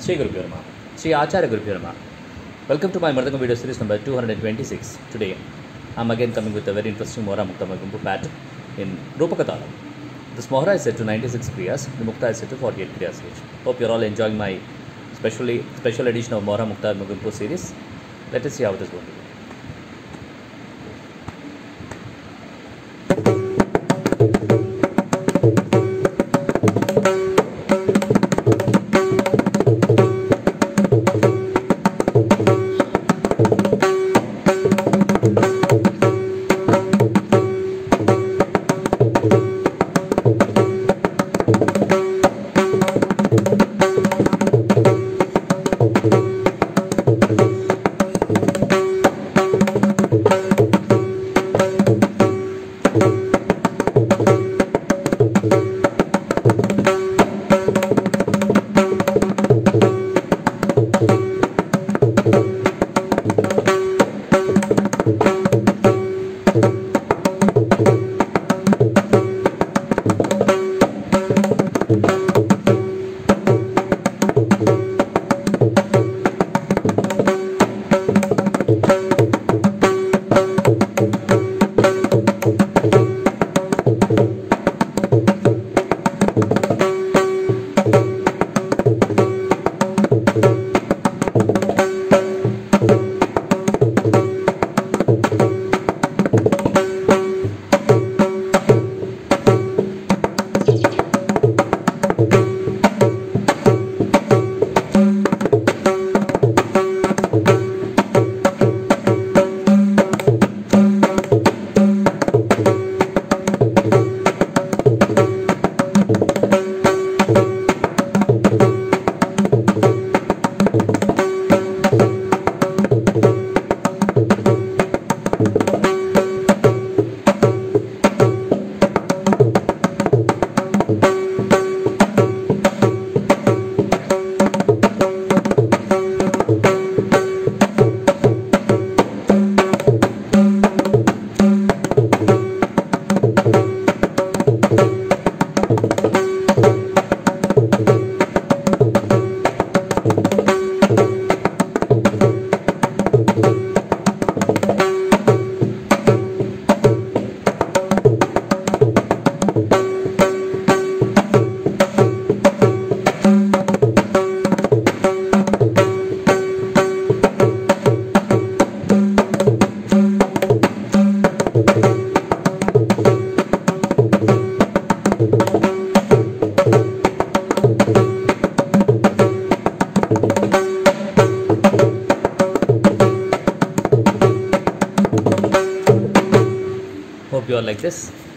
Sri Guru Pyo Namaha. Sri Acharya Guru Pyo Namaha. Welcome to my Mardaka video series number 226. Today, I'm again coming with a very interesting Mohra Mukta Magumpu pattern in Rupakatalam. This Mohra is set to 96 Kriyas, the Mukta is set to 48 Kriyas each. Hope you're all enjoying my specially special edition of Mohra Mukta Magumpu series. Let us see how it is going to go. you are like this.